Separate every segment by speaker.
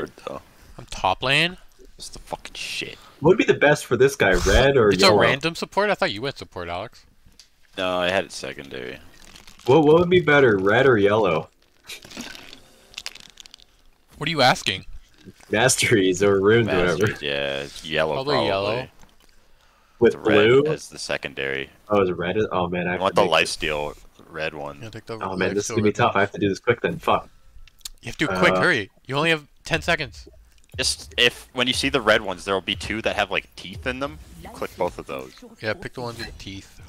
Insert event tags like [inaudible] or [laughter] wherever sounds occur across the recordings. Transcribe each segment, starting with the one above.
Speaker 1: hard though.
Speaker 2: I'm top lane.
Speaker 1: It's the fucking shit.
Speaker 3: What would be the best for this guy, red or yellow?
Speaker 2: It's a random support. I thought you went support, Alex.
Speaker 1: No, I had it secondary.
Speaker 3: What what would be better, red or yellow?
Speaker 2: What are you asking?
Speaker 3: Masteries or runes, or whatever.
Speaker 1: Yeah, yellow
Speaker 2: Probably
Speaker 1: probably.
Speaker 2: yellow.
Speaker 3: With
Speaker 1: The red
Speaker 3: blue.
Speaker 1: as the secondary.
Speaker 3: Oh, is it red? Oh man, I
Speaker 1: I want the
Speaker 3: make-
Speaker 1: lifesteal red one.
Speaker 2: Yeah, take the
Speaker 3: Oh man, this is gonna be tough.
Speaker 2: me.
Speaker 3: I have to do this quick then. Fuck.
Speaker 2: You have to do it quick.
Speaker 3: Uh,
Speaker 2: Hurry. You only have ten seconds.
Speaker 1: Just if when you see the red ones, there will be two that have like teeth in them. Click both of those.
Speaker 2: Yeah, pick the ones with teeth.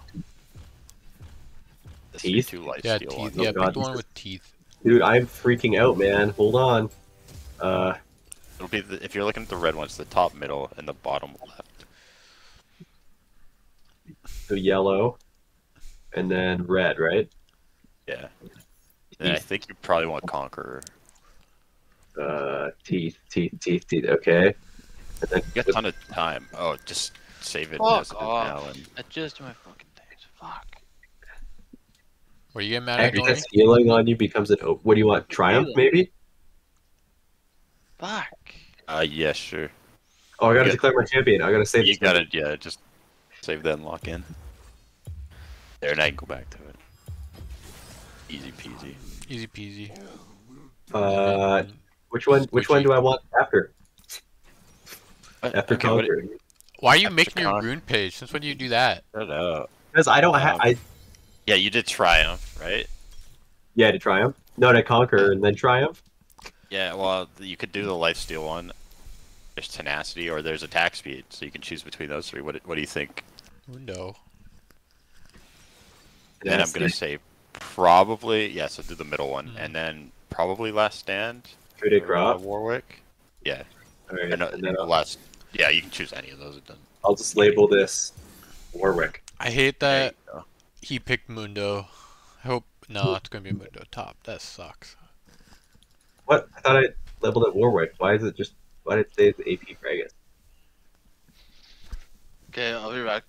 Speaker 1: There's
Speaker 3: Teeth?
Speaker 1: Two lifesteal
Speaker 2: Yeah, teeth.
Speaker 1: ones.
Speaker 2: Yeah,
Speaker 3: Oh,
Speaker 2: pick the one with teeth.
Speaker 3: Dude, I'm freaking out, man. Hold on. Uh,
Speaker 1: It'll be the, if you're looking at the red ones, the top, middle, and the bottom left.
Speaker 3: so yellow, and then red, right?
Speaker 1: Yeah. And I think you probably want Conqueror.
Speaker 3: Uh, teeth, teeth, teeth, teeth. Okay. And then
Speaker 1: You got a ton of time. Oh, just save it
Speaker 4: Fuck
Speaker 1: as it is
Speaker 4: off.
Speaker 1: now. And
Speaker 4: I just do my fucking things. Fuck.
Speaker 2: Were you getting mad at
Speaker 3: Because
Speaker 2: Dory?
Speaker 3: healing on you becomes an. o- What do you want? Triumph, maybe?
Speaker 4: Fuck.
Speaker 1: uh, yeah, sure.
Speaker 3: Oh, I gotta
Speaker 1: Yeah.
Speaker 3: declare my champion. I gotta save.
Speaker 1: You
Speaker 3: this
Speaker 1: gotta, yeah, just save that and lock in. There, and you can go back to it. Easy peasy.
Speaker 2: Easy peasy.
Speaker 3: Uh, which one? Which one do I want after? After
Speaker 1: okay, what,
Speaker 3: conquer?
Speaker 2: Why are you
Speaker 1: After
Speaker 2: making your rune page? Since when do you do that?
Speaker 1: shut up.
Speaker 3: Because I don't have.
Speaker 1: Um,
Speaker 3: I
Speaker 1: Yeah, you did Triumph, right?
Speaker 3: yeah to triumph. No, to conquer and then triumph.
Speaker 1: Yeah, well, you could do the lifesteal one. There's tenacity or there's attack speed, so you can choose between those three. What, what do you think?
Speaker 2: No.
Speaker 1: And then I'm gonna say probably yes. yeah. So do the middle one,
Speaker 2: Mhm.
Speaker 1: and then probably Last Stand.
Speaker 3: Coup de
Speaker 1: for, uh. Warwick. Yeah,
Speaker 3: All right,
Speaker 1: and, uh,
Speaker 3: and then
Speaker 1: the last. Yeah, you can choose any of those. It doesn't.
Speaker 3: I'll just label this Warwick.
Speaker 2: I hate that he picked Mundo. I hope no, it's gonna be Mundo top. That sucks.
Speaker 3: What? I thought I labeled it Warwick. Why is it just? Why did it say it's AP Dragon?
Speaker 4: Okay, I'll be back.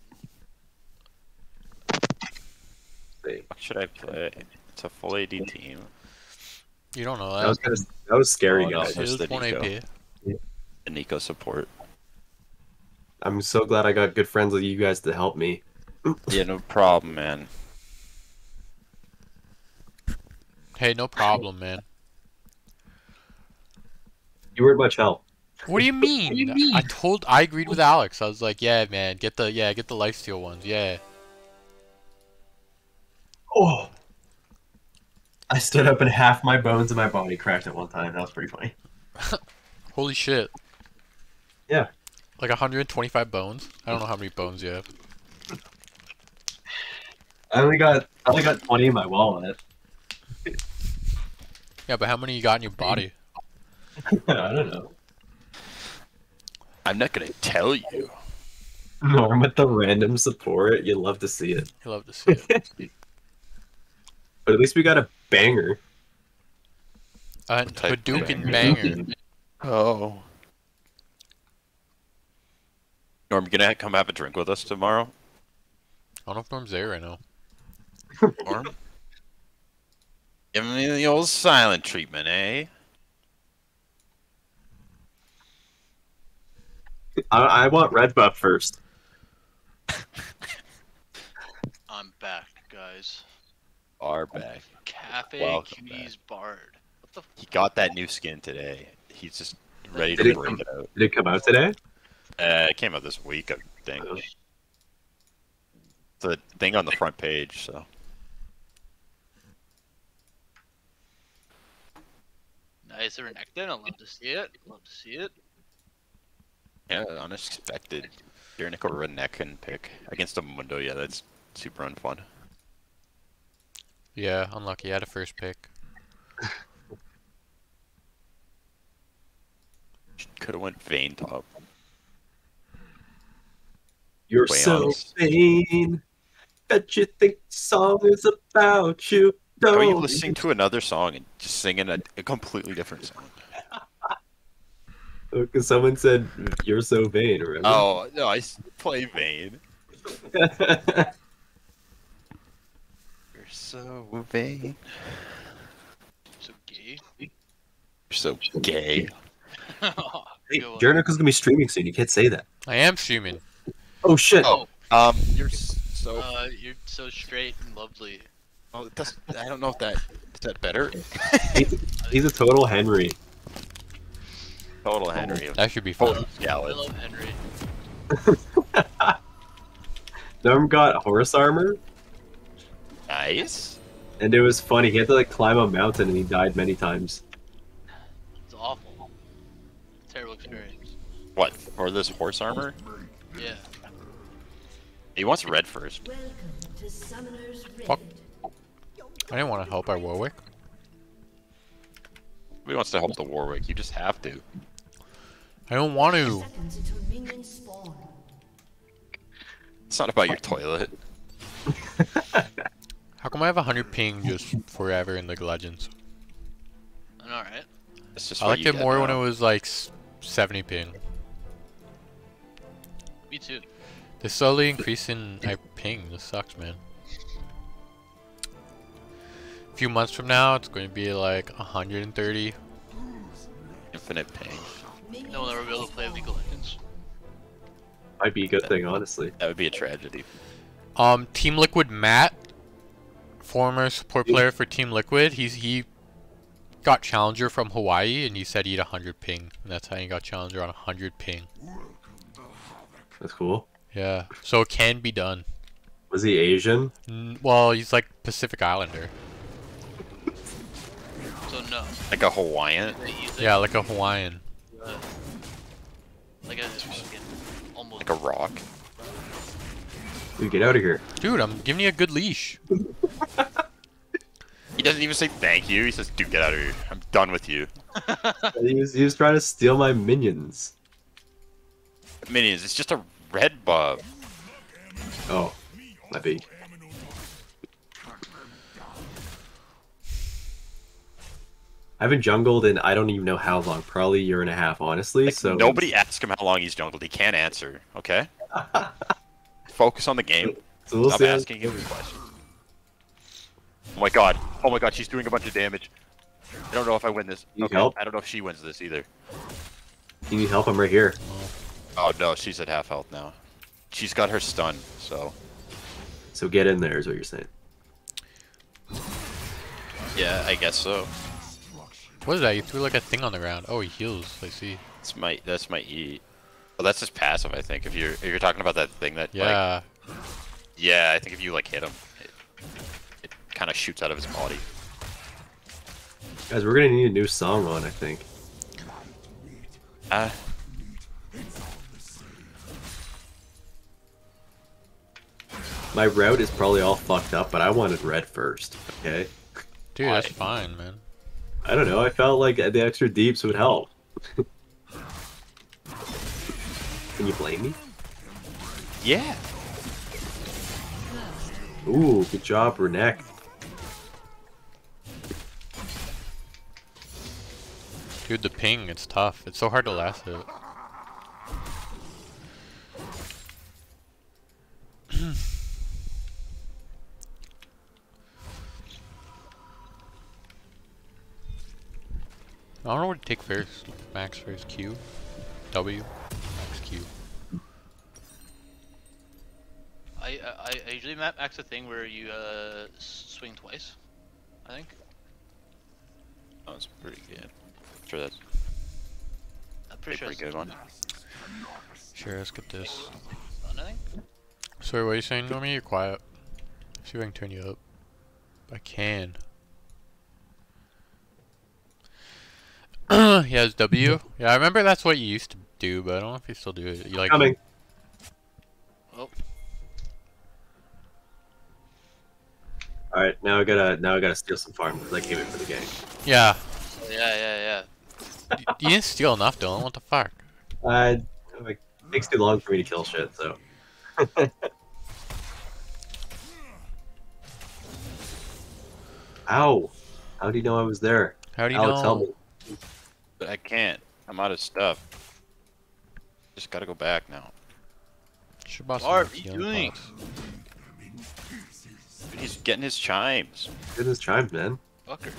Speaker 1: What should I play? It's a full AD team.
Speaker 2: You don't know
Speaker 3: That was kind of that was scary,
Speaker 1: Oh, no.
Speaker 3: guys.
Speaker 1: Just
Speaker 2: Shield
Speaker 1: the
Speaker 2: one
Speaker 1: Neeko.
Speaker 2: AP.
Speaker 1: And Neeko support.
Speaker 3: I'm so glad I got good friends with you guys to help me.
Speaker 1: Yeah, no problem, man.
Speaker 2: Hey, no problem, man.
Speaker 3: You weren't much help.
Speaker 2: What do you mean? I told I agreed with Alex. I was like, yeah, man, get the yeah, get the lifesteal ones. Yeah.
Speaker 3: Oh. I stood up and half my bones in my body cracked at one time. That was pretty funny. [laughs]
Speaker 2: Holy shit.
Speaker 3: Yeah.
Speaker 2: Like 125 bones. I don't know how many bones you have.
Speaker 3: I only got I only got 20 in my wallet.
Speaker 2: Yeah, but how many you got in your body? [laughs]
Speaker 3: I don't know.
Speaker 1: I'm not gonna tell you.
Speaker 3: Norm with the random support. You love to see it.
Speaker 2: You love to see it. [laughs]
Speaker 3: But at least we got a banger.
Speaker 2: Uh,
Speaker 1: type of
Speaker 2: Hadouken
Speaker 1: banger?
Speaker 2: banger.
Speaker 1: Oh. Norm, you gonna come have a drink with us tomorrow?
Speaker 2: I don't know if Norm's there right now. [laughs]
Speaker 1: Norm? Give me the old silent treatment, eh?
Speaker 3: I, I want red buff first. [laughs]
Speaker 4: I'm back, guys.
Speaker 1: Are back.
Speaker 4: Cafe
Speaker 1: Welcome
Speaker 4: Cuties Bard. What the f-
Speaker 1: He got that new skin today. He's just ready
Speaker 3: Did
Speaker 1: to
Speaker 3: it
Speaker 1: it out.
Speaker 3: Did it come out today?
Speaker 1: Uh, it came out this week, I think.
Speaker 3: Oh.
Speaker 1: The thing on the front page, so.
Speaker 4: Nice Renekton. I love to see it. Love to see it.
Speaker 1: Yeah, unexpected. Tyrannical Renekton pick against a Mundo. Yeah, that's super unfun.
Speaker 2: Yeah, unlucky. I had a first pick.
Speaker 1: Could have went Vayne top.
Speaker 3: You're
Speaker 1: Way
Speaker 3: so
Speaker 1: honest.
Speaker 3: vain. Bet you think the song is about you.
Speaker 1: How are you
Speaker 3: Don't
Speaker 1: listening to another song and just singing a, a completely different song? [laughs]
Speaker 3: Because someone said you're so vain. Remember?
Speaker 1: Oh no, I play Vayne. [laughs] You're so vain.
Speaker 4: So gay.
Speaker 1: You're so gay.
Speaker 3: Hey,
Speaker 4: Good one.
Speaker 3: Jernico's gonna be streaming soon. You can't say that.
Speaker 2: I am streaming.
Speaker 3: Oh shit!
Speaker 1: Oh. Um, you're so.
Speaker 4: Uh, you're so straight and lovely.
Speaker 1: oh, that's, I don't know if that is that better.
Speaker 3: He's a total Henry.
Speaker 1: Total Henry.
Speaker 2: That should be fun.
Speaker 1: Total
Speaker 4: I
Speaker 1: Scallop.
Speaker 4: love Henry. [laughs]
Speaker 3: Norm got horse armor,
Speaker 1: Nice.
Speaker 3: and it was funny. He had to like climb a mountain, and he died many times.
Speaker 4: It's awful. Terrible experience.
Speaker 1: What for this horse armor?
Speaker 4: Yeah.
Speaker 1: He wants red first.
Speaker 5: Welcome to Summoner's Rift.
Speaker 2: Fuck. I didn't want to help our Warwick.
Speaker 1: He wants to help the Warwick. You just have to.
Speaker 2: I don't want to.
Speaker 5: Seconds until minions spawn.
Speaker 1: It's not about your toilet. [laughs]
Speaker 2: How come I have 100 ping just forever in League of Legends?
Speaker 4: I'm alright.
Speaker 2: I liked it
Speaker 1: get
Speaker 2: more when it was like 70 ping.
Speaker 4: Me too.
Speaker 2: They're slowly increasing my ping. This sucks, man. A few months from now, it's going to be like 130.
Speaker 1: infinite
Speaker 5: ping.
Speaker 4: No one ever be able to play League of Legends.
Speaker 3: Might be a good thing, honestly.
Speaker 1: That would be a tragedy.
Speaker 2: Um, Team Liquid Matt, former support player for Team Liquid, he's he got challenger from Hawaii, and he said he had 100 ping, and that's how he got challenger on 100 ping.
Speaker 3: That's cool.
Speaker 2: Yeah, so it can be done.
Speaker 3: Was he Asian?
Speaker 2: N- Well, he's like Pacific Islander.
Speaker 4: So no.
Speaker 1: Like a Hawaiian.
Speaker 4: They use it,
Speaker 2: Yeah, like a Hawaiian.
Speaker 4: uh, like a almost.
Speaker 1: Like a rock.
Speaker 3: Dude, get out of here.
Speaker 2: Dude, I'm giving you a good leash. [laughs]
Speaker 1: He doesn't even say thank you. He says, dude, get out of here. I'm done with you. [laughs]
Speaker 3: He was, he was trying to steal my minions.
Speaker 1: Minions, it's just a red buff.
Speaker 3: Oh, might be. I haven't jungled in I don't even know how long, probably a year and a half, honestly.
Speaker 1: Like,
Speaker 3: so
Speaker 1: nobody ask him how long he's jungled. He can't answer. Okay. [laughs] Focus on the game.
Speaker 3: So we'll
Speaker 1: Stop
Speaker 3: see.
Speaker 1: asking him questions. Oh my god. Oh my god, she's doing a bunch of damage. I don't know if I win this.
Speaker 3: Need
Speaker 1: Okay,
Speaker 3: help?
Speaker 1: I don't know if she wins this either.
Speaker 3: Can you need help? I'm right here.
Speaker 1: Oh no, she's at half health now. She's got her stun, so
Speaker 3: So get in there, is what you're saying.
Speaker 1: yeah, I guess so.
Speaker 2: What is that? You threw like a thing on the ground. Oh, he heals. I see.
Speaker 1: That's my that's my E. Well, that's just passive, I think. If you're if you're talking about that thing that like,
Speaker 2: Yeah.
Speaker 1: yeah, I think if you like hit him, it, it kind of shoots out of his body.
Speaker 3: Guys, we're gonna need a new song on, I think.
Speaker 1: Ah,
Speaker 3: My route is probably all fucked up, but I wanted red first. Okay.
Speaker 2: Dude, that's
Speaker 1: Why?
Speaker 2: fine, man.
Speaker 3: I don't know. I felt like the extra deeps would help. [laughs] Can you blame me?
Speaker 1: yeah.
Speaker 3: Ooh, good job, Renek.
Speaker 2: Dude, the ping, it's tough. It's so hard to last it. [clears throat] I don't know what to take first. Max first, Q, W,
Speaker 4: I, I I usually map max a thing where you uh swing twice. I think.
Speaker 1: That was pretty good. Sure, that's
Speaker 4: I'm
Speaker 1: a
Speaker 4: pretty sure.
Speaker 1: pretty good one.
Speaker 2: Sure, let's get this.
Speaker 4: Stun, I.
Speaker 2: Sorry, what are you saying, Normie? You're quiet. See if I can turn you up. I can. [clears throat] yeah, it's W. Yeah, I remember that's what you used to do, but I don't know if you still do it. You like
Speaker 3: Coming. All right, now I gotta now I gotta steal some farm because I came in for the gang.
Speaker 2: Yeah.
Speaker 4: yeah, yeah, yeah.
Speaker 2: Y- you didn't steal enough, Dylan. What the fuck?
Speaker 3: Uh, it takes too long for me to kill shit, so. [laughs] Ow! How do you know I was there?
Speaker 2: How do you
Speaker 3: Alex,
Speaker 2: know?
Speaker 3: help me.
Speaker 1: But I can't. I'm out of stuff. Just gotta go back now.
Speaker 2: Should buy some
Speaker 4: Barb, you doing?
Speaker 2: pots.
Speaker 1: Dude, he's getting his chimes.
Speaker 3: Goodness chimes, man.
Speaker 4: Fucker.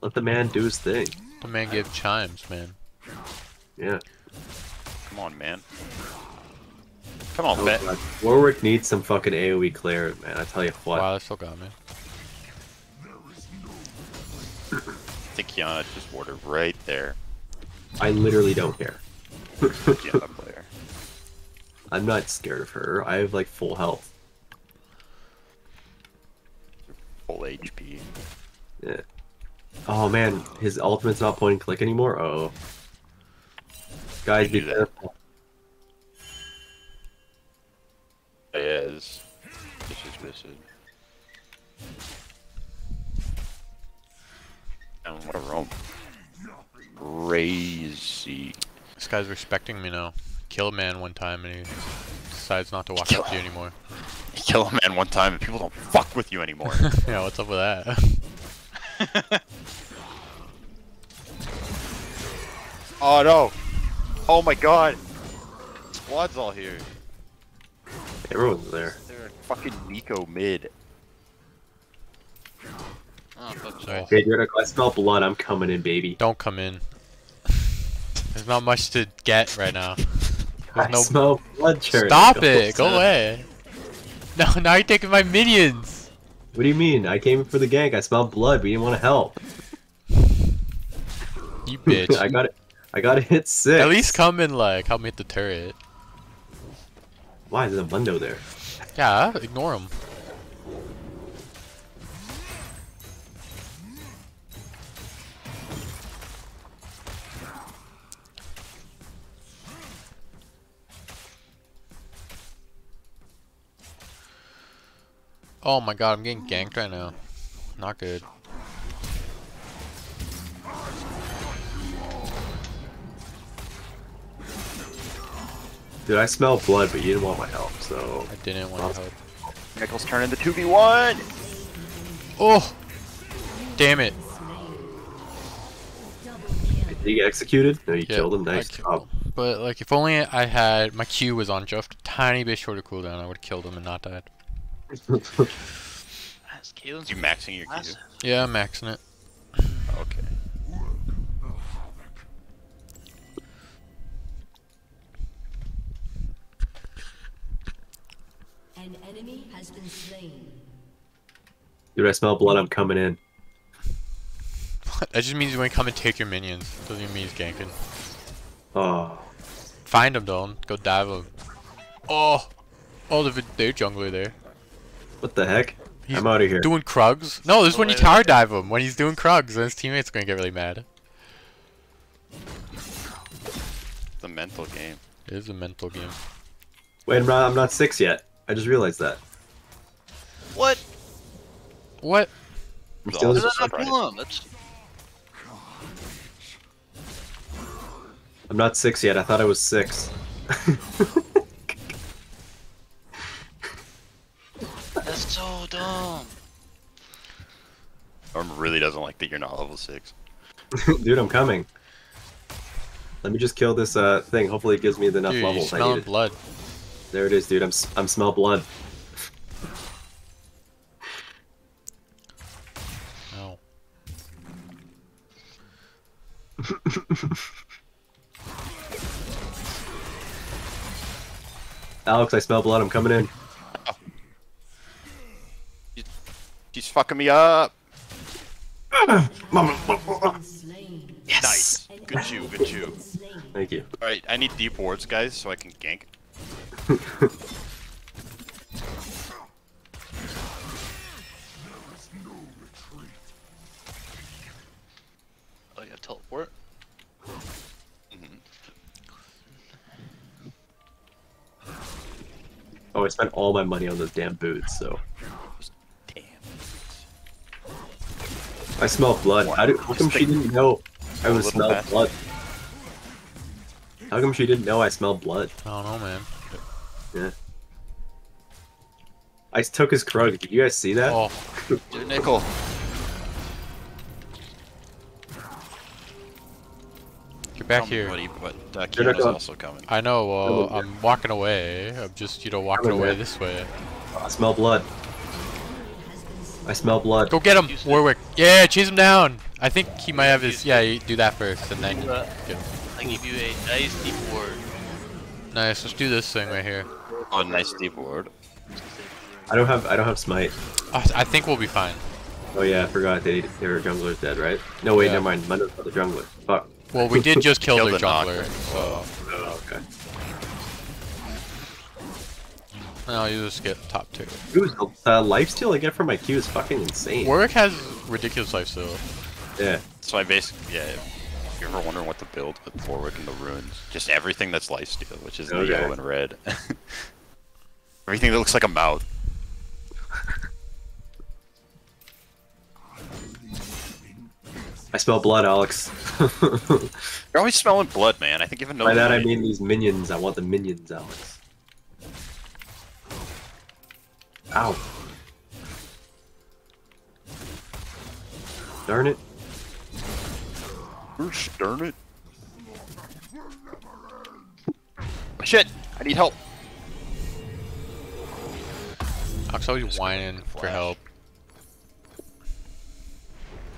Speaker 3: Let the man do his thing.
Speaker 2: The man gave chimes, man.
Speaker 3: Yeah.
Speaker 1: Come on, man. Come on,
Speaker 3: Oh,
Speaker 1: bet.
Speaker 3: God. Warwick needs some fucking AoE clear, man. I tell you what.
Speaker 2: Wow, they still got me.
Speaker 1: I think Qiyana just warded right there.
Speaker 3: I literally don't care.
Speaker 1: Qiyana player. [laughs]
Speaker 3: I'm not scared of her. I have like full health.
Speaker 1: Full HP.
Speaker 3: Yeah. Oh man, his ultimate's not point and click anymore. Oh. Guys,
Speaker 1: I
Speaker 3: be
Speaker 1: knew that.
Speaker 3: careful.
Speaker 1: It is. This is missing. And what a roam. Crazy.
Speaker 2: This guy's respecting me now. Kill a man one time and he decides not to walk
Speaker 1: Kill
Speaker 2: up to you anymore.
Speaker 1: You [laughs] kill a man one time and people don't fuck with you anymore. [laughs]
Speaker 2: yeah, what's up with that? [laughs]
Speaker 1: oh no! Oh my god! Squad's all here.
Speaker 3: Everyone's there.
Speaker 1: They're fucking Neeko mid.
Speaker 4: Oh, fuck.
Speaker 2: Sorry.
Speaker 3: Okay, dude, I smell blood. I'm coming in, baby.
Speaker 2: Don't come in. There's not much to get right now.
Speaker 3: I
Speaker 2: no-
Speaker 3: smell blood, Cherry.
Speaker 2: Stop it! Go away! No, [laughs] now you're taking my minions!
Speaker 3: What do you mean? I came for the gank. I smelled blood. We didn't want to help.
Speaker 2: You bitch. [laughs]
Speaker 3: I got it. I got to [laughs] hit six.
Speaker 2: At least come and like help me hit the turret.
Speaker 3: Why? is there a window there.
Speaker 2: Yeah, ignore him. Oh my god, I'm getting ganked right now. Not good.
Speaker 3: Dude, I smell blood, but you didn't want my help, so.
Speaker 2: I didn't want to help.
Speaker 1: Nichols turn into 2v1!
Speaker 2: Oh! Damn it.
Speaker 3: Did he get executed? No, you
Speaker 2: Yeah,
Speaker 3: killed him. Nice
Speaker 2: killed
Speaker 3: job.
Speaker 2: him. Oh. But like, if only I had my Q was on just a tiny bit shorter cooldown, I would have killed him and not died. [laughs]
Speaker 4: That's Kalen's
Speaker 1: You maxing your Q?
Speaker 2: Yeah, I'm maxing it.
Speaker 1: Okay.
Speaker 5: An enemy has been slain.
Speaker 3: Dude, I smell blood. I'm coming in.
Speaker 2: that just means you when you come and take your minions. Doesn't even mean he's ganking.
Speaker 3: Oh.
Speaker 2: Find him, though. Go dive him. Oh! Oh, the their jungler there.
Speaker 3: What the heck?
Speaker 2: He's
Speaker 3: I'm out of here.
Speaker 2: Doing Krugs? No, this is when you
Speaker 4: wait, wait,
Speaker 2: tower dive him. When he's doing Krugs, then his teammates are gonna get really mad.
Speaker 1: It's a mental game.
Speaker 2: It is a mental game.
Speaker 3: Wait, I'm not, I'm not six yet. I just realized that.
Speaker 4: What?
Speaker 2: What?
Speaker 3: I'm still
Speaker 1: all
Speaker 4: Does not
Speaker 1: Right.
Speaker 4: kill him? That's
Speaker 3: I'm not six yet. I thought I was six. [laughs]
Speaker 4: that's so dumb.
Speaker 1: Norm really doesn't like that you're not level 6. [laughs]
Speaker 3: Dude, I'm coming. Let me just kill this uh, thing. Hopefully, it gives me the enough
Speaker 2: Dude, you
Speaker 3: levels I
Speaker 2: smelling
Speaker 3: needed.
Speaker 2: blood.
Speaker 3: There it is, dude. I'm s- I'm smell blood.
Speaker 2: No.
Speaker 3: Alex, I smell blood. I'm coming in.
Speaker 1: She's fucking me up!
Speaker 5: Has.
Speaker 1: Nice. Good [laughs] chew, good chew.
Speaker 3: Thank you.
Speaker 1: Alright, I need deep wards, guys, so I can gank.
Speaker 4: Oh, you have teleport. Mm-hmm.
Speaker 3: Oh, I spent all my money on those damn boots. So
Speaker 1: Damn.
Speaker 3: I smell blood. How, do, how come she didn't know I
Speaker 1: A
Speaker 3: was
Speaker 1: little
Speaker 3: smell blood? How come she didn't know I smell blood?
Speaker 2: I don't know, man.
Speaker 3: Yeah. I took his Krug. Did you guys see that?
Speaker 2: Oh, [laughs]
Speaker 1: Dude, Nickel.
Speaker 2: get back
Speaker 1: Tell me,
Speaker 2: here.
Speaker 1: Buddy, but uh,
Speaker 3: You're not
Speaker 1: Qiyana's
Speaker 3: going-
Speaker 1: also coming.
Speaker 2: I know, well,
Speaker 3: Come on,
Speaker 2: I'm walking away. I'm just, you know, walking away
Speaker 3: man.
Speaker 2: this way.
Speaker 3: I smell blood. I smell blood.
Speaker 2: Go get him, Warwick. Yeah, chase him down. I think he might have his. Yeah, you do that first, and then. Get him.
Speaker 4: I give you a nice deep ward.
Speaker 2: Nice. Let's do this thing right here.
Speaker 1: Oh, nice deep ward.
Speaker 3: I don't have I don't have smite.
Speaker 2: I, I think we'll be fine.
Speaker 3: Oh yeah, I forgot they their jungler's dead, right? No wait,
Speaker 2: Yeah.
Speaker 3: never mind. Mundo's not the jungler. Fuck.
Speaker 2: Well, we did just kill
Speaker 1: Killed
Speaker 2: their
Speaker 1: the
Speaker 2: jungler, so
Speaker 3: Oh, okay.
Speaker 2: now you just get top two.
Speaker 3: Dude, the uh, lifesteal I get from my Q is fucking insane.
Speaker 2: Warwick has ridiculous life steal.
Speaker 3: Yeah.
Speaker 1: So I basically, yeah. If you're ever wondering what to build with Warwick and the runes, just everything that's lifesteal, which is the
Speaker 3: Okay.
Speaker 1: yellow and red. [laughs] everything that looks like a mouth.
Speaker 3: I smell blood, Alex. [laughs]
Speaker 1: You're always smelling blood, man. I think even though
Speaker 3: By that I mean these minions. I want the minions, Alex. Ow. Darn it.
Speaker 1: Gosh darn it. Shit! I need help.
Speaker 2: Alex always whining for help.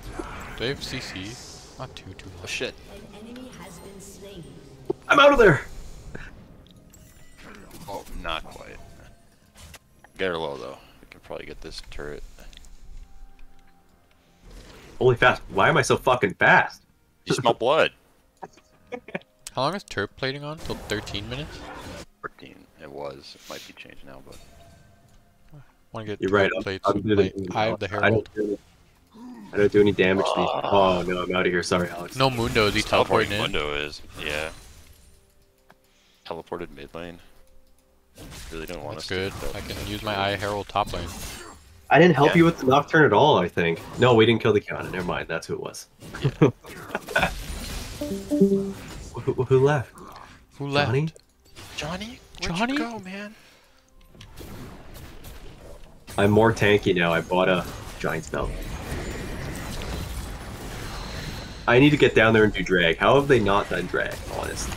Speaker 2: Do they have CC? Not too too
Speaker 1: Oh
Speaker 2: much.
Speaker 1: shit.
Speaker 5: An enemy has been slain.
Speaker 3: I'm out of there!
Speaker 1: Oh, not quite. Get her low though. I can probably get this turret.
Speaker 3: Holy fast. Why am I so fucking fast?
Speaker 1: You smell blood. [laughs]
Speaker 2: How long is turp plating on? Till 13 minutes?
Speaker 1: 14. It was. It might be changed now, but
Speaker 2: Want to get
Speaker 3: You're
Speaker 2: turp
Speaker 3: right. I'm, I'm
Speaker 2: my
Speaker 3: at-
Speaker 2: Eye of the
Speaker 3: I don't,
Speaker 2: Herald.
Speaker 3: do, I don't do any damage to these. Ah. Oh no, I'm out of here. Sorry, Alex.
Speaker 2: No Mundo, is he teleporting in?
Speaker 1: window is. Yeah. Teleported mid lane. Really don't want
Speaker 2: That's
Speaker 1: us to
Speaker 2: good. I can use my Eye Herald top lane.
Speaker 3: I didn't help
Speaker 1: Yeah.
Speaker 3: you with the nocturne at all. I think. No, we didn't kill the Qiyana. Never mind. That's who it was. [laughs] who, who left?
Speaker 2: Who left?
Speaker 3: Johnny?
Speaker 1: Johnny?
Speaker 2: where'd you
Speaker 1: Johnny?
Speaker 2: go,
Speaker 1: go, man?
Speaker 3: I'm more tanky now. I bought a giant's belt. I need to get down there and do drag. How have they not done drag? Honest.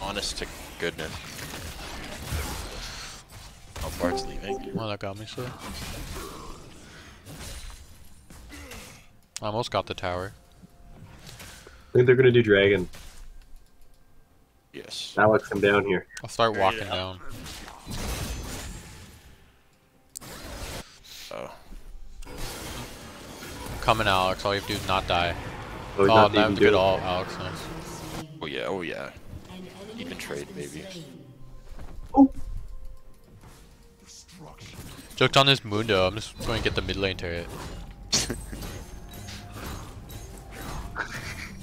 Speaker 1: Honest to goodness. Oh, Bart's leaving.
Speaker 2: Well, that got me so. I almost got the tower.
Speaker 3: I think they're gonna do dragon.
Speaker 1: Yes.
Speaker 3: Alex, come down here.
Speaker 2: I'll start walking
Speaker 1: to
Speaker 2: down. Coming, Alex. All you have to do is not die.
Speaker 3: Oh, he's
Speaker 2: Oh,
Speaker 3: not
Speaker 2: that was
Speaker 3: doing
Speaker 2: good all, Alex. Nice.
Speaker 1: Oh yeah, oh yeah.
Speaker 5: An enemy
Speaker 1: Even trade,
Speaker 5: been
Speaker 1: maybe.
Speaker 5: slain.
Speaker 3: Oh,
Speaker 2: Joked on this Mundo. I'm just going to get the mid lane turret.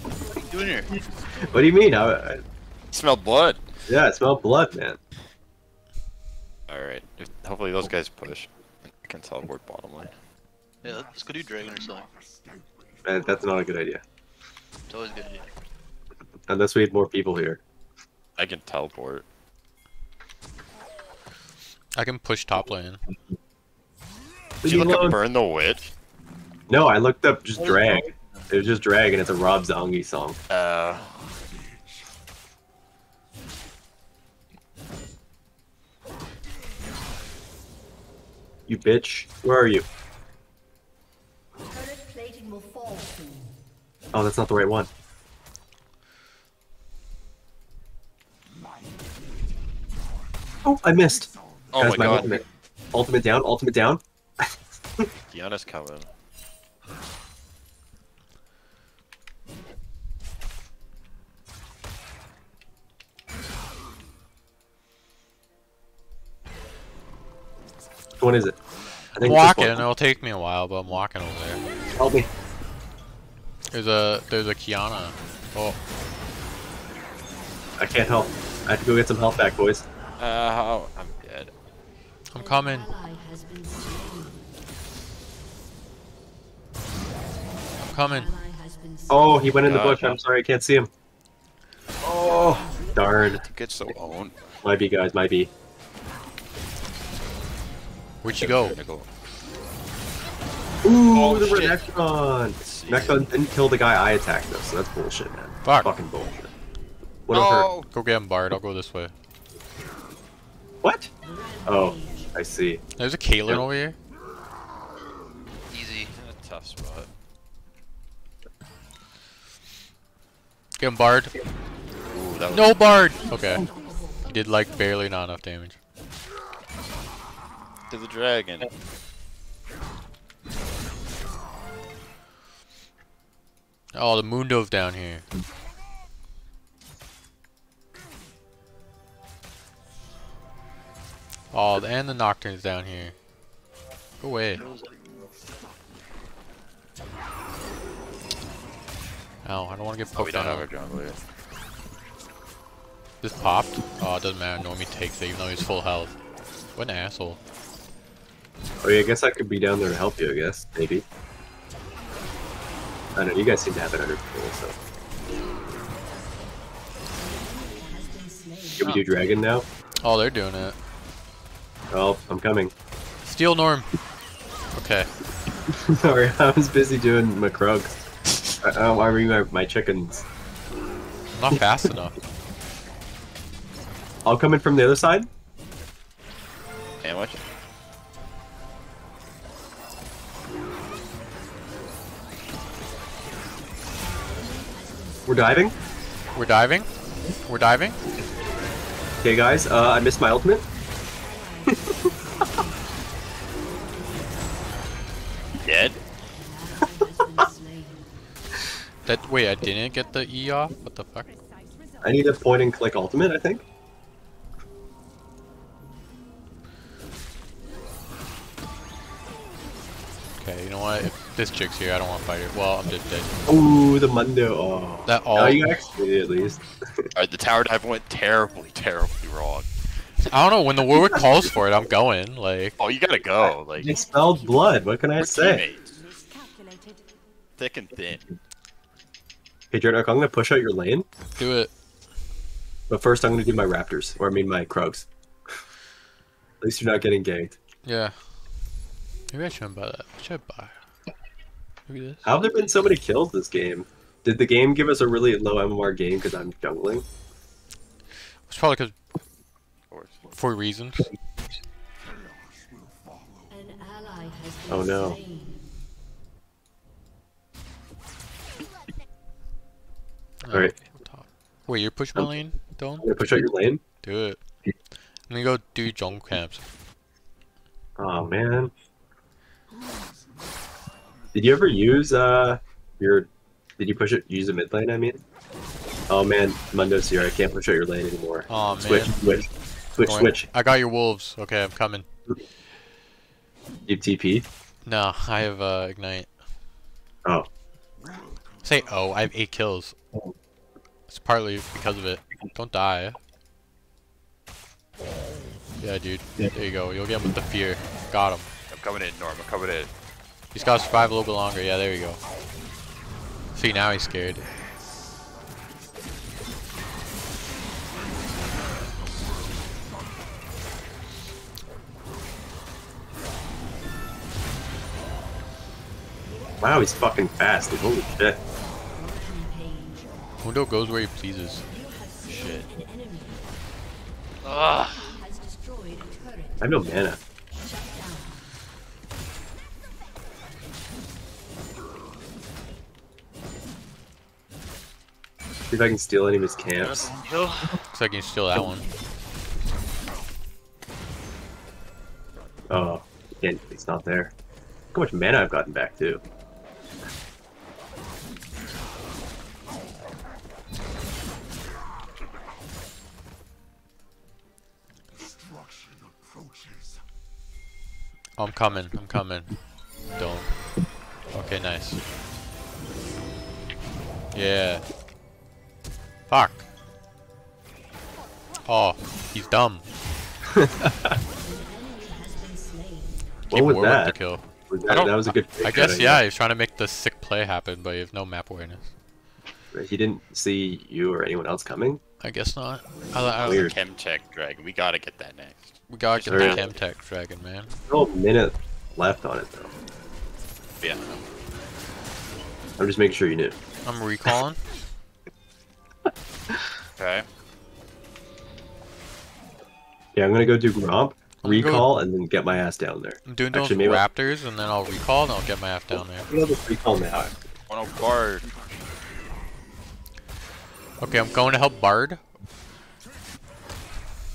Speaker 4: What are you doing here?
Speaker 3: what do you mean? I, I,
Speaker 1: Smelled blood.
Speaker 3: yeah, I smell blood, man.
Speaker 1: Alright. Hopefully those guys push. I can teleport bottom lane.
Speaker 4: Yeah, let's go do dragon or something.
Speaker 3: Man, that's not a good idea.
Speaker 4: It's always a good. idea.
Speaker 3: Unless we had more people here.
Speaker 1: I can teleport.
Speaker 2: I can push top lane.
Speaker 1: Did you look up Burn the Witch?
Speaker 3: No, I looked up just drag. It was just drag, and it's a Rob Zombie song.
Speaker 1: Uh.
Speaker 3: You bitch. Where are you? Oh, that's not the right one. Oh, I missed.
Speaker 1: Oh
Speaker 3: That's
Speaker 1: my god.
Speaker 3: ultimate. Ultimate down, ultimate down. [laughs]
Speaker 1: Diana's coming.
Speaker 3: Which one it? I
Speaker 2: I'm walking. It'll take me a while, but I'm walking over there.
Speaker 3: Help me.
Speaker 2: There's a there's a Qiyana. Oh,
Speaker 3: I can't help. I have to go get some help back, boys.
Speaker 1: Uh, how? I'm dead.
Speaker 2: I'm coming.
Speaker 5: An ally has been slain.
Speaker 2: I'm coming.
Speaker 5: Ally has been slain.
Speaker 3: Oh, he went in the
Speaker 1: God,
Speaker 3: bush. I'm sorry, I can't see him. Oh, darn.
Speaker 1: To get so owned.
Speaker 3: Might be, guys. Might be.
Speaker 2: Where'd you go?
Speaker 1: Nickel.
Speaker 3: Ooh,
Speaker 1: Oh,
Speaker 3: the
Speaker 1: shit.
Speaker 3: Renekton.
Speaker 1: see.
Speaker 3: Renekton didn't kill the guy I attacked, though, so that's bullshit, man.
Speaker 2: Fuck.
Speaker 3: Fucking bullshit. What of her?
Speaker 1: Oh!
Speaker 2: Go get him, Bard. I'll go this way.
Speaker 3: What? Oh, I see.
Speaker 2: There's a Caitlyn
Speaker 3: Yeah.
Speaker 2: over here.
Speaker 4: Easy.
Speaker 1: In a tough spot.
Speaker 2: Get him Bard.
Speaker 1: Ooh, that was
Speaker 2: No Bard! Okay. He did like barely not enough damage.
Speaker 1: to the dragon.
Speaker 2: Oh, the Mundo's down here. Oh, and the Nocturne's down here. Go away. Ow, I don't want to get
Speaker 1: Oh, we
Speaker 2: poked
Speaker 1: don't
Speaker 2: on.
Speaker 1: have a jungler.
Speaker 2: This popped? Oh, it doesn't matter. Normie takes it even though he's full health. What an asshole.
Speaker 3: Oh yeah, I guess I could be down there to help you. I guess maybe. I don't know. You guys seem to have it under control. So can we do dragon now?
Speaker 2: Oh, they're doing it.
Speaker 3: Oh, I'm coming.
Speaker 2: Steal Norm. Okay. [laughs]
Speaker 3: Sorry, I was busy doing my krugs. I, I'm wiring my, my chickens.
Speaker 2: Not fast enough.
Speaker 3: I'll come in from the other side.
Speaker 1: Sandwich.
Speaker 3: We're diving.
Speaker 2: We're diving. We're diving.
Speaker 3: Okay, guys. Uh, I missed my ultimate. [laughs]
Speaker 1: Dead. [laughs]
Speaker 2: That wait, I didn't get the E off. What the fuck?
Speaker 3: I need a point and click ultimate. I think.
Speaker 2: Okay, you know what? If this chick's here, I don't want to fight her. Well, I'm just dead.
Speaker 3: Ooh, the Mundo. Oh.
Speaker 2: That all.
Speaker 3: Oh, you actually did at least. [laughs]
Speaker 1: Alright, the tower dive went terribly, terribly wrong.
Speaker 2: I don't know. When the Warwick calls for it, I'm going. Like,
Speaker 1: Oh, you gotta go. Like,
Speaker 3: They spelled blood. What can I say?
Speaker 1: Thick and thin.
Speaker 3: Hey, Jordan, I'm gonna push out your lane,
Speaker 2: do it.
Speaker 3: but first I'm gonna do my raptors, or I mean my krugs. At least you're not getting ganked.
Speaker 2: Yeah. Maybe I shouldn't buy that. I should buy. Look at this.
Speaker 3: How have there been so many kills this game? Did the game give us a really low MMR game because I'm jungling?
Speaker 2: It's probably because for reasons.
Speaker 5: An ally has been
Speaker 3: Oh, no. Alright.
Speaker 2: Wait, you're pushing my lane, Dylan?
Speaker 3: I'm push out your lane.
Speaker 2: Do it. I'm gonna go do jungle camps.
Speaker 3: Oh man. Did you ever use uh your? Did you push it? Use a mid lane? I mean. Oh man, Mundo's here. I can't push out your lane anymore.
Speaker 2: Oh
Speaker 3: switch,
Speaker 2: man.
Speaker 3: switch, switch,
Speaker 2: Going-
Speaker 3: switch.
Speaker 2: I got your wolves. Okay, I'm coming.
Speaker 3: You TP.
Speaker 2: No, I have uh, ignite.
Speaker 3: Oh,
Speaker 2: Say oh, I have eight kills. It's partly because of it. Don't die. Yeah, dude.
Speaker 3: Yeah.
Speaker 2: There you go. You'll get him with the fear. Got him.
Speaker 1: I'm coming in, Norm. I'm coming in.
Speaker 2: He's got to survive a little bit longer. Yeah, there you go. See, now he's scared.
Speaker 3: wow, he's fucking fast. Dude. Holy shit.
Speaker 5: Rampage.
Speaker 2: Mundo goes where he pleases.
Speaker 5: You have slain
Speaker 1: Shit.
Speaker 4: Ugh.
Speaker 5: Has destroyed a turret.
Speaker 3: I have no mana. See if I can steal any of his camps.
Speaker 2: Looks like you can steal that one.
Speaker 3: Oh, can't. He's not there. Look how much mana I've gotten back too.
Speaker 2: Oh, I'm coming. I'm coming. Don't. Okay, nice. Yeah. Oh, he's dumb. [laughs]
Speaker 5: An enemy has been slain.
Speaker 3: What was
Speaker 2: Warwick
Speaker 3: that?
Speaker 2: the kill.
Speaker 3: Was
Speaker 2: I
Speaker 3: that,
Speaker 2: don't-
Speaker 3: that was a good.
Speaker 2: I guess yeah, he's trying to make the sick play happen, but he has no map awareness.
Speaker 3: He didn't see you or anyone else coming.
Speaker 2: I guess not. I, I,
Speaker 3: Weird.
Speaker 1: Chemtech dragon. We gotta get that next.
Speaker 2: we gotta get
Speaker 3: Sure.
Speaker 2: the Chemtech dragon, man.
Speaker 3: Still a minute left on it though.
Speaker 1: Yeah.
Speaker 3: I'm just making sure you knew.
Speaker 2: I'm recalling. [laughs]
Speaker 1: Okay.
Speaker 3: Yeah, I'm gonna go do Gromp,
Speaker 2: I'm go-
Speaker 3: recall, and then get my ass down there.
Speaker 2: I'm doing those
Speaker 3: Actually, maybe I'll-
Speaker 2: raptors, and then I'll recall, and I'll get my ass down there.
Speaker 3: I'm gonna just recall now.
Speaker 1: One oh guard.
Speaker 2: Okay, I'm going to help Bard.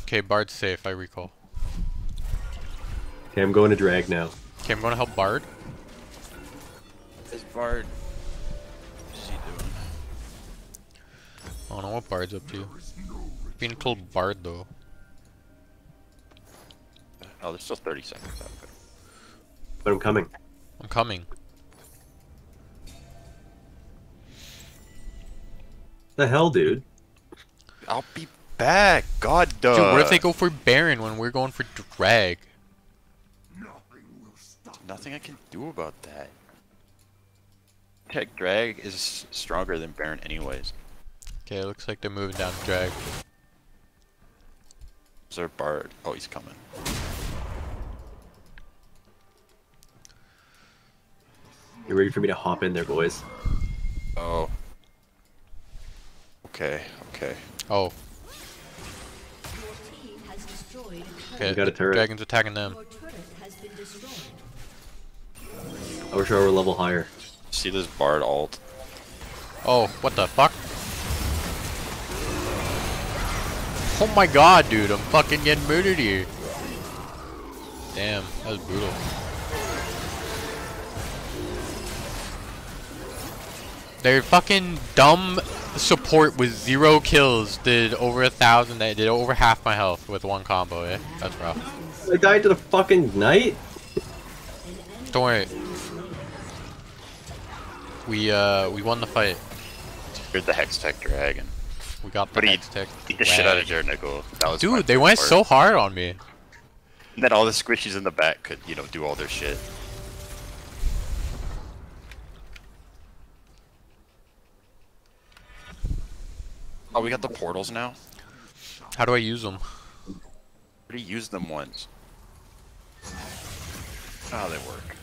Speaker 2: Okay, Bard's safe, I recall.
Speaker 3: Okay, I'm going to drag now.
Speaker 2: Okay, I'm going to help Bard.
Speaker 1: Is Bard? What's he doing?
Speaker 2: I don't know what Bard's up to. Being told Bard though.
Speaker 1: Oh, there's still 30 seconds out there.
Speaker 3: But I'm coming.
Speaker 2: I'm coming.
Speaker 3: The hell, dude?
Speaker 1: I'll be back. God, duh.
Speaker 2: Dude, what if they go for Baron when we're going for Drag?
Speaker 1: Nothing Nothing I can do about that. Tech drag is stronger than Baron, anyways.
Speaker 2: Okay, it looks like they're moving down to Drag.
Speaker 1: Is there a Bard? Oh, he's coming.
Speaker 3: You ready for me to hop in there, boys?
Speaker 1: Oh. Okay, okay.
Speaker 2: Oh,
Speaker 5: Your team has destroyed a
Speaker 2: okay.
Speaker 3: We got a turret.
Speaker 2: Dragon's attacking them.
Speaker 5: Your turret has been destroyed.
Speaker 3: I wish I were level higher.
Speaker 1: See this Bard alt?
Speaker 2: Oh, what the fuck? Oh my god, dude, I'm fucking getting murdered here. Damn, that was brutal. Their fucking dumb support with zero kills did over a thousand, that did over half my health with one combo, eh? That's rough.
Speaker 3: I died to the fucking knight?
Speaker 2: Don't worry. We, uh, we won the fight.
Speaker 1: You're the Hextech Dragon.
Speaker 2: We got the
Speaker 1: But he
Speaker 2: tech.
Speaker 1: beat the shit out of Jernigal. That was
Speaker 2: Dude, they went
Speaker 1: part.
Speaker 2: so hard on me.
Speaker 1: And then all the squishies in the back could, you know, do all their shit. Oh, we got the portals now?
Speaker 2: How do I use them?
Speaker 1: already used them once. Oh, they work.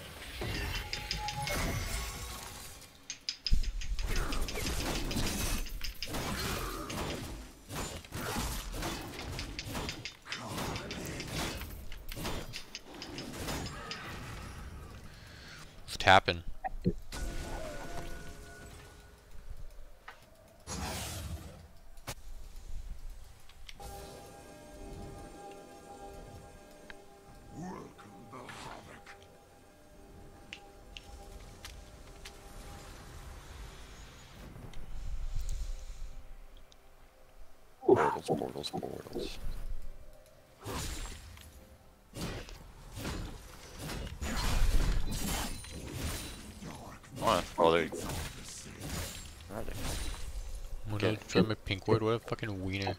Speaker 2: Tapping.
Speaker 1: Portals, portals, portals. Oh, they. Where are they?
Speaker 2: What
Speaker 1: Okay.
Speaker 2: a German Pinkwood, what a fucking wiener.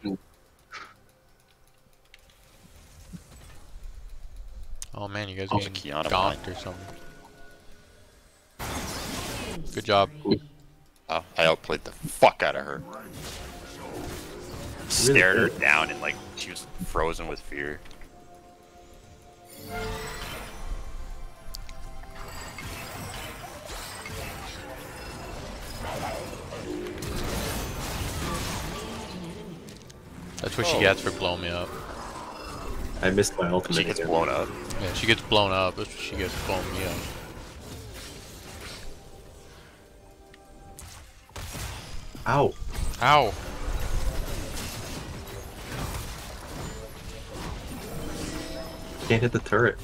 Speaker 2: Oh man, you guys
Speaker 1: the
Speaker 2: getting donked or something. Good job.
Speaker 1: Oh, I outplayed the fuck out of her. Stared her down and like she was frozen with fear.
Speaker 2: That's what she
Speaker 1: Oh.
Speaker 2: gets for blowing me up.
Speaker 3: I missed my ultimate.
Speaker 1: She gets
Speaker 3: again.
Speaker 1: blown up.
Speaker 2: Yeah, she gets blown up. That's what she gets for blowing me up.
Speaker 3: Ow.
Speaker 2: Ow.
Speaker 3: Can't hit the turret.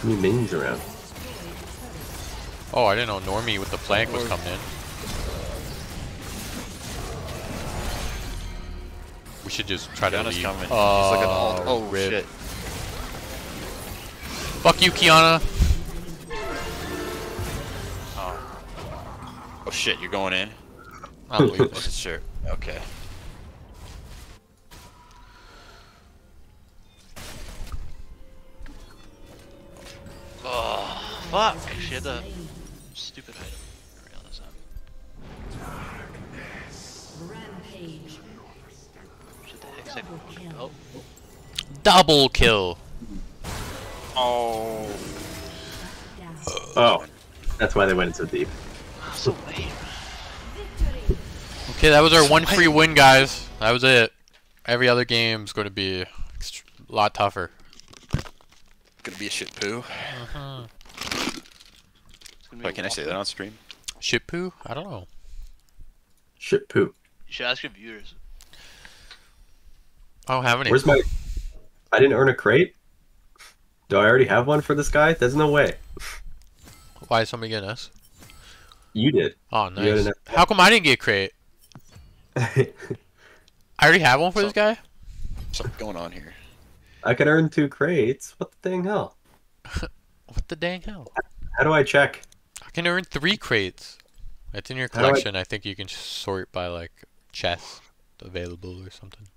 Speaker 3: Too many minions around.
Speaker 2: Oh, I didn't know Normie with the flank was coming in. We should just try to
Speaker 1: Qiyana's
Speaker 2: leave.
Speaker 1: coming. She's
Speaker 2: Oh,
Speaker 1: looking all. Oh
Speaker 2: rip.
Speaker 1: shit.
Speaker 2: Fuck you, Qiyana.
Speaker 1: Oh, oh shit, you're going in?
Speaker 2: I'll leave. [laughs]
Speaker 1: Oh, sure. Okay.
Speaker 4: Fuck! She had the stupid item. I realize that.
Speaker 5: Rampage.
Speaker 4: The exact. Oh,
Speaker 2: Double kill.
Speaker 1: Oh.
Speaker 3: Oh. That's why they went in so deep.
Speaker 4: so lame.
Speaker 2: Okay, that was our one free win, guys. That was it. Every other game's going to be a lot tougher.
Speaker 1: Gonna be a shit poo.
Speaker 4: It's gonna be
Speaker 1: Wait, can I say that on stream?
Speaker 2: Shit poo? I don't know.
Speaker 3: Shit poo.
Speaker 4: You should ask your viewers.
Speaker 2: I don't have any.
Speaker 3: Where's my? I didn't earn a crate. Do I already have one for this guy? There's no way.
Speaker 2: Why is somebody getting us?
Speaker 3: You did.
Speaker 2: Oh,
Speaker 3: You
Speaker 2: nice. How come I didn't get a crate? [laughs] I already have one for this guy?
Speaker 1: Something going on here.
Speaker 3: I can earn two crates. What the dang hell? [laughs]
Speaker 2: What the dang hell?
Speaker 3: How do I check?
Speaker 2: Can earn three crates. It's in your
Speaker 3: How do I-
Speaker 2: collection. I think you can sort by like chest available or something.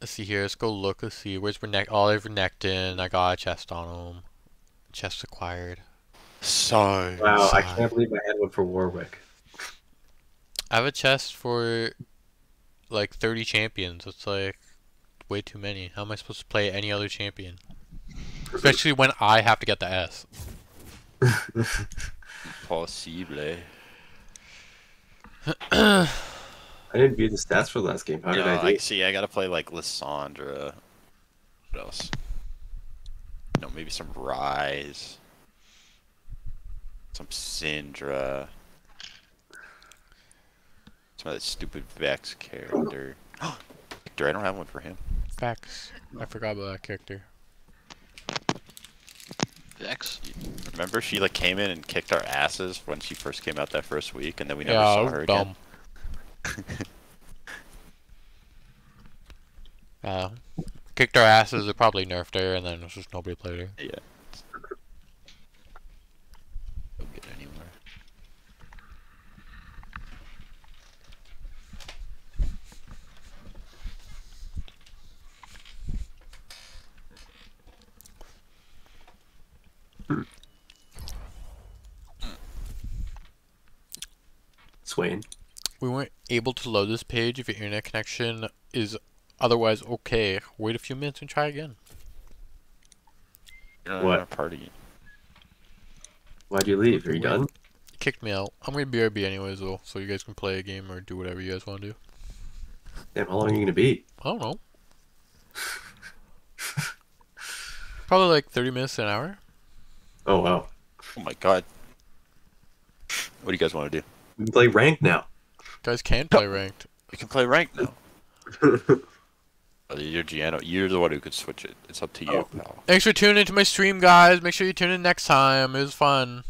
Speaker 2: Let's see here. Let's go look. Let's see. Where's Rene- Oliver Nectin? I got a chest on him. Chest acquired.
Speaker 1: So.
Speaker 3: Wow, I can't believe I had one for Warwick.
Speaker 2: I have a chest for like 30 champions. It's like way too many. How am I supposed to play any other champion? Especially when I have to get the S.
Speaker 1: Possible. Eh. [clears throat]
Speaker 3: I didn't view the stats for the last game. How did
Speaker 1: No,
Speaker 3: I do?
Speaker 1: I see. I gotta play like Lissandra. What else? No, maybe some Ryze. Some Syndra. Some of that stupid Vex character. [gasps] Viktor, I don't have one for him.
Speaker 2: Vex. I forgot about that character.
Speaker 4: Vex.
Speaker 1: Remember, she like came in and kicked our asses when she first came out that first week, and then we never
Speaker 2: yeah,
Speaker 1: saw
Speaker 2: I was
Speaker 1: her again.
Speaker 2: dumb. [laughs] Yeah. Kicked our asses, it probably nerfed her, and then it was just nobody played her.
Speaker 1: Yeah. Don't get anywhere.
Speaker 3: Swain.
Speaker 2: We weren't able to load this page if your internet connection is otherwise okay. Wait a few minutes and try again.
Speaker 1: You're
Speaker 3: What?
Speaker 1: in a party.
Speaker 3: Why'd you leave? Are you done?
Speaker 2: Kicked me out. I'm gonna BRB anyways though, so you guys can play a game or do whatever you guys want to do.
Speaker 3: Damn, how long are you gonna be?
Speaker 2: I don't know. Probably like 30 minutes to an hour.
Speaker 3: Oh wow.
Speaker 1: Oh my god. What do you guys want to do?
Speaker 3: We can play ranked now.
Speaker 2: guys can play ranked.
Speaker 1: We can play ranked now. [laughs] You're Giano. You're the one who could switch it. It's up to you,
Speaker 3: Oh.
Speaker 1: pal.
Speaker 2: Thanks for tuning into my stream, guys. Make sure you tune in next time. It was fun.